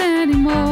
anymore.